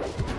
you